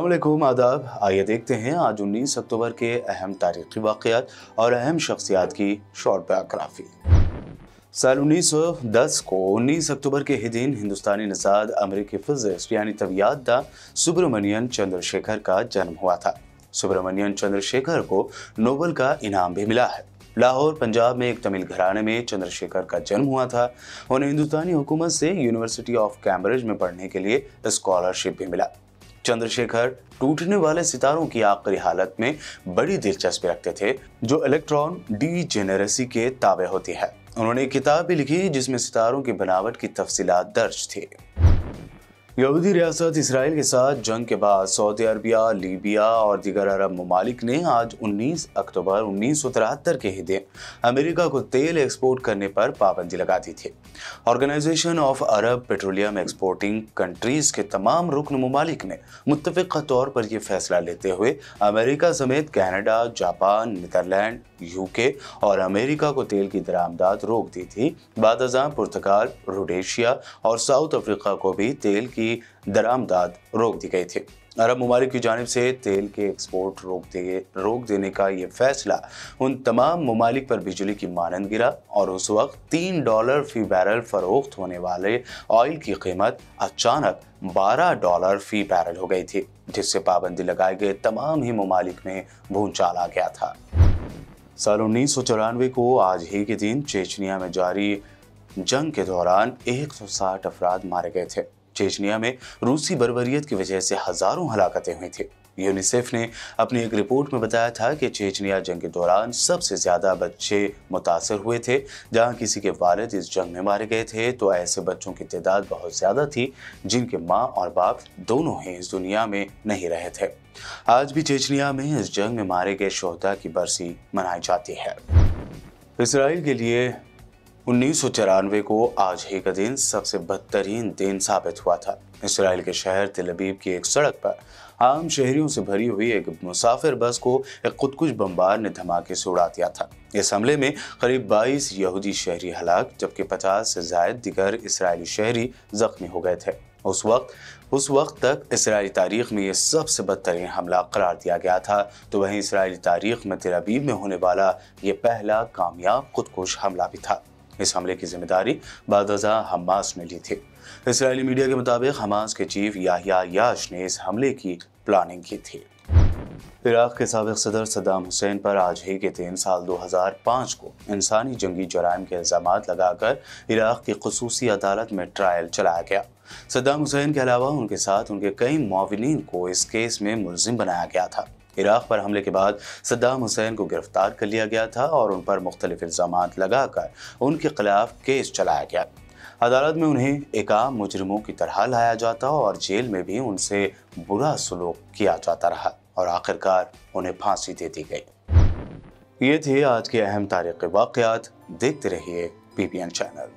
वालेकुम, आदाब। आइए देखते हैं आज 19 अक्टूबर के अहम तारीखी वाक़यात और अहम शख्सियात की शॉर्ट बायोग्राफी साल 1910 को 19 अक्टूबर के ही दिन हिंदुस्तानी नजाद अमेरिकी फिजिस्ट यानी तबियातदा सुब्रमण्यन चंद्रशेखर का जन्म हुआ था। सुब्रमण्यन चंद्रशेखर को नोबल का इनाम भी मिला है। लाहौर, पंजाब में एक तमिल घराने में चंद्रशेखर का जन्म हुआ था। उन्हें हिंदुस्तानी हुकूमत से यूनिवर्सिटी ऑफ़ कैम्ब्रिज में पढ़ने के लिए स्कॉलरशिप भी मिला। चंद्रशेखर टूटने वाले सितारों की आखिरी हालत में बड़ी दिलचस्पी रखते थे, जो इलेक्ट्रॉन डी जेनेरेसी के ताबे होती है। उन्होंने एक किताब भी लिखी जिसमें सितारों की बनावट की तफसीलात दर्ज थी। यहूदी रियासत इसराइल के साथ जंग के बाद सऊदी अरबिया, लीबिया और दीगर अरब ममालिक ने आज 19 अक्टूबर उन्नीस सौ तिहत्तर के ही दिन अमेरिका को तेल एक्सपोर्ट करने पर पाबंदी लगा दी थी। Organisation of Arab petroleum exporting countries के तमाम रुकन ममालिक ने मुतफ़ा तौर पर यह फैसला लेते हुए अमेरिका समेत कैनेडा, जापान, नीदरलैंड, यूके और अमेरिका को तेल की दरामदाद रोक दी थी। बाद पुर्तगाल, रोडेशिया और साउथ अफ्रीका को भी तेल की दरामदाद रोक दी गई थी। अरब ममालिक की जानब से तेल के एक्सपोर्ट रोक दे रोक देने का ये फैसला उन तमाम ममालिक पर बिजली की मानंद गिरा और उस वक्त तीन डॉलर फ़ी बैरल फरोख्त होने वाले ऑयल की कीमत अचानक बारह डॉलर फ़ी बैरल हो गई थी, जिससे पाबंदी लगाए गए तमाम ही ममालिक में भूचाल आ गया था। साल उन्नीस सौ चौरानवे को आज ही के दिन चेचनिया में जारी जंग के दौरान 160 अफराद मारे गए थे। चेचनिया में रूसी बरबरीत की वजह से हज़ारों हलाकतें हुई थी। यूनिसेफ ने अपनी एक रिपोर्ट में बताया था कि चेचनिया जंग के दौरान सबसे ज़्यादा बच्चे मुतासर हुए थे। जहाँ किसी के वालिद इस जंग में मारे गए थे तो ऐसे बच्चों की तादाद बहुत ज़्यादा थी, जिनके माँ और बाप दोनों ही इस दुनिया में नहीं रहे थे। आज भी चेचनिया में इस जंग में मारे गए शोहदा की बरसी मनाई जाती है। इसराइल के लिए उन्नीस सौ चौरानवे को आज ही का दिन सबसे बदतरीन दिन साबित हुआ था। इसराइल के शहर तिलबीब की एक सड़क पर आम शहरियों से भरी हुई एक मुसाफिर बस को एक खुदकुश बम्बार ने धमाके से उड़ा दिया था। इस हमले में करीब 22 यहूदी शहरी हलाक, जबकि 50 से जायद दिगर इसराइली शहरी जख्मी हो गए थे। उस वक्त उस वक्त तक इसराइली तारीख में यह सबसे बदतरीन हमला करार दिया गया था। तो वहीं इसराइली तारीख में तिलबीब में होने वाला ये पहला कामयाब खुदकुश हमला भी था। इस हमले की ज़िम्मेदारी बादजा हमास ने ली थी। इसराइली मीडिया के मुताबिक हमास के चीफ याहिया याश ने इस हमले की प्लानिंग की थी। इराक के सबक सदर सद्दाम हुसैन पर आज ही के तीन साल 2005 को इंसानी जंगी जराइम के इल्ज़ाम लगाकर इराक की खसूसी अदालत में ट्रायल चलाया गया। सद्दाम हुसैन के अलावा उनके साथ उनके कई मुआविन को इस केस में मुलजिम बनाया गया था। इराक पर हमले के बाद सद्दाम हुसैन को गिरफ़्तार कर लिया गया था और उन पर मुख्तलिफ़ इल्ज़ाम लगाकर उनके खिलाफ केस चलाया गया। अदालत में उन्हें एक आम मुजरमों की तरह लाया जाता और जेल में भी उनसे बुरा सलूक किया जाता रहा और आखिरकार उन्हें फांसी दे दी गई। ये थे आज के अहम तारीख वाक़ात देखते रहिए पी चैनल